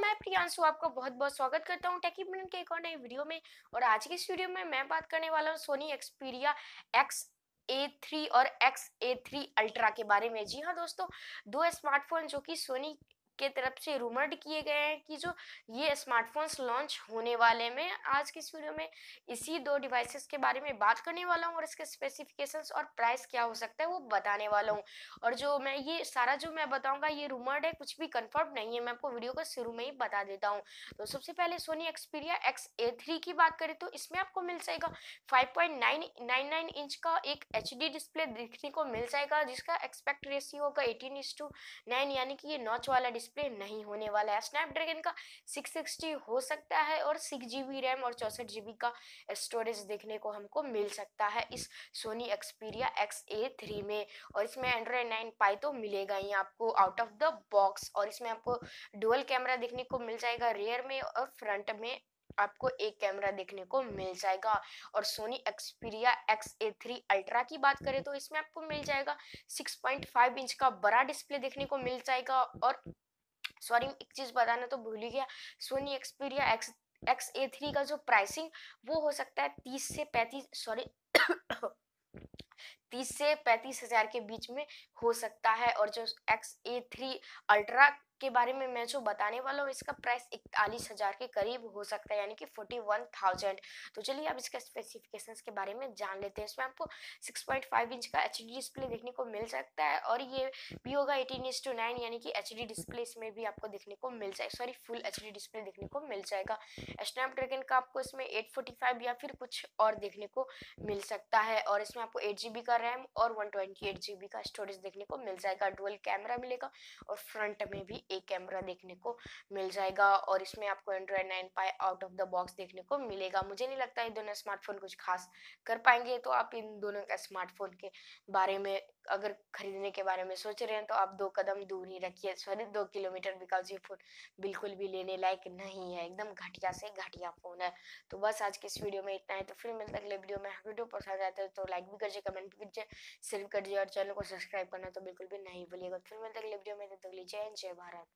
मैं प्रियांशु आपका बहुत बहुत स्वागत करता हूँ टेकी के एक और नई वीडियो में। और आज की इस वीडियो में मैं बात करने वाला हूँ Sony Xperia X A three और एक्स ए थ्री अल्ट्रा के बारे में। जी हाँ दोस्तों, दो स्मार्टफ़ोन जो कि सोनी के तरफ़ से रूमर्ड किए गए हैं कि जो ये स्मार्टफोन्स लॉन्च होने वाले में, आज की इस वीडियो में इसी दो डिवाइसेस के बारे में बात करने वाला हूँ और इसके स्पेसिफिकेशंस और प्राइस क्या हो सकता है वो बताने वाला हूँ। और जो मैं ये सारा जो मैं बताऊँगा ये रूमर्ड है, कुछ भी कंफर्म नहीं है, मैं आपको वीडियो को शुरू में ही बता देता हूँ। तो सबसे पहले सोनी एक्सपीरिया एक्स की बात करें तो इसमें आपको मिल जाएगा फाइव इंच का एक HD डिस्प्ले देखने को मिल जाएगा, जिसका एक्सपेक्ट रेशियो होगा एटीन इज़ टू नाइन यानी कि ये नॉच वाला डिस्प्ले डिस्प्ले नहीं होने वाला है। स्नैपड्रैगन का 660 हो सकता है और सिक्स जी रैम और चौसठ जी का स्टोरेज देखने को हमको मिल सकता है इस Sony Xperia X A three में। और इसमें एंड्रॉयड नाइन पाई तो मिलेगा ही आपको आउट ऑफ़ द बॉक्स और इसमें आपको डुअल कैमरा देखने को मिल जाएगा रेयर में और फ्रंट में आपको एक कैमरा देखने को मिल जाएगा। और Sony Xperia X A three ultra की बात करें तो इसमें आपको मिल जाएगा 6.5 इंच का बड़ा डिस्प्ले देखने को मिल जाएगा। और सॉरी एक चीज़ बताना तो भूल ही गया। Sony Xperia X X A three का जो प्राइसिंग वो हो सकता है तीस से पैंतीस सॉरी तीस से पैंतीस हज़ार के बीच में हो सकता है और जो एक्स ए थ्री अल्ट्रा के बारे में मैं जो बताने वाला हूँ, इसका प्राइस इकतालीस हज़ार के करीब हो सकता है, यानी कि फोर्टी वन थाउज़ेंड तो चलिए अब इसका स्पेसिफिकेशंस के बारे में जान लेते हैं। इसमें आपको सिक्स पॉइंट फाइव इंच का एच डी डिस्प्ले देखने को मिल सकता है और ये भी होगा एटीन इंच टू नाइन यानी कि एच डी डिस्प्ले इसमें भी आपको देखने को मिल जाएगा sorry full H D display देखने को मिल जाएगा। स्नैपड्रैगन का आपको इसमें एट फोर्टी फाइव या फिर कुछ और देखने को मिल सकता है और इसमें आपको एट जी बी का रैम और वन ट्वेंटी एट जी का स्टोरेज देखने को मिल जाएगा, डुअल कैमरा मिलेगा और फ्रंट में भी एक कैमरा देखने को मिल जाएगा और इसमें आपको Android nine pie out of the box देखने को मिलेगा। मुझे नहीं लगता ये दोनों स्मार्टफ़ोन कुछ खास कर पाएँगे तो आप इन दोनों का स्मार्टफ़ोन के बारे में अगर खरीदने के बारे में सोच रहे हैं तो आप दो कदम दूर ही रखिए। सॉरी, दो किलोमीटर बिकॉज़ ये फ़ोन बिल्कुल भी लेने लायक नहीं है, एकदम घटिया से घटिया फ़ोन है। तो बस आज के इस वीडियो में इतना है तो फिर मिलता अगले वीडियो में। वीडियो पसंद आता है तो लाइक भी करिए कमेंट भी कीजिए शेयर कर दीजिए और चैनल को सब्सक्राइब करना तो बिल्कुल भी नहीं भूलिएगा। फिर मिलता अगले वीडियो में, तब तक लीजिए जय भारत।